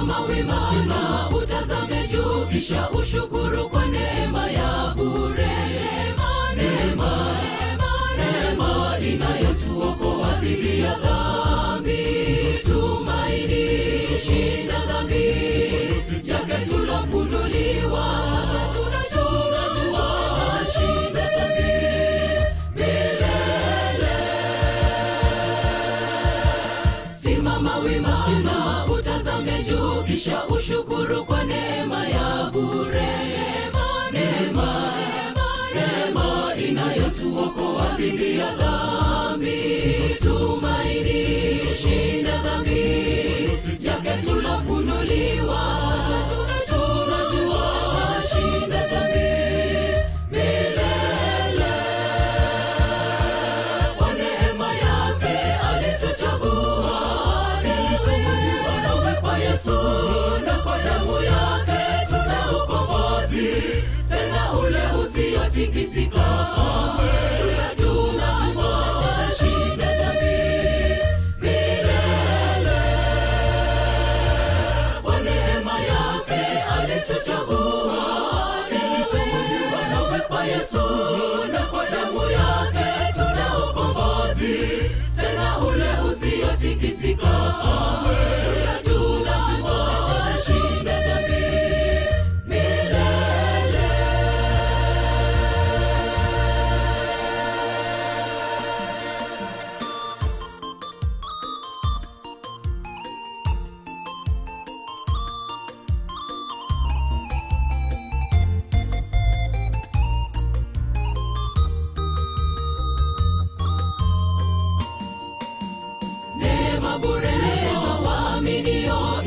simama wimana, utazame juu, kisha ushukuru kwa neema. kwurukwa neza Yesu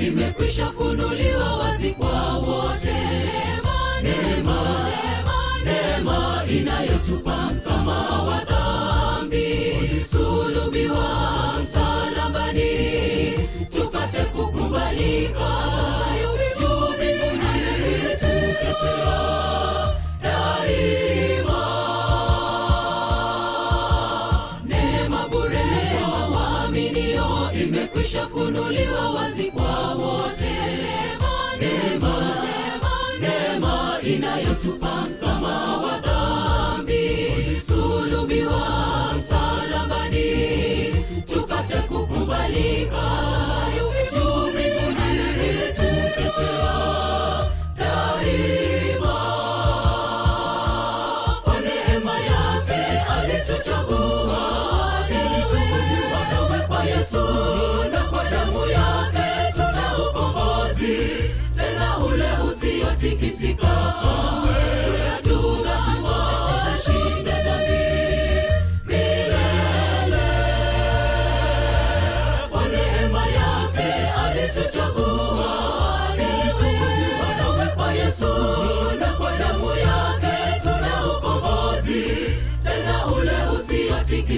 imekwisha funuliwa wazi kwa wote. Neema neema inayotupa msamaha wa dhambi. Sulubiwa msalabani tupate kukubalika. redio imekwisha funuliwa wazi kwa wote. Nema nema inayotupa msamaha wa dhambi. Sulubiwa msalabani tupate kukubalika.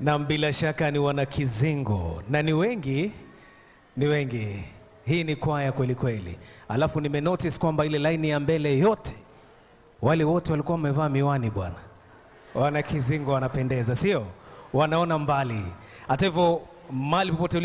na bila shaka ni wanakizingo na ni wengi, ni wengi. Hii ni kwaya kweli kweli. Alafu nimenotice kwamba ile laini ya mbele yote wale wote walikuwa wamevaa miwani bwana. wana kizingo wanapendeza, sio? Wanaona mbali. Hata hivyo mali popote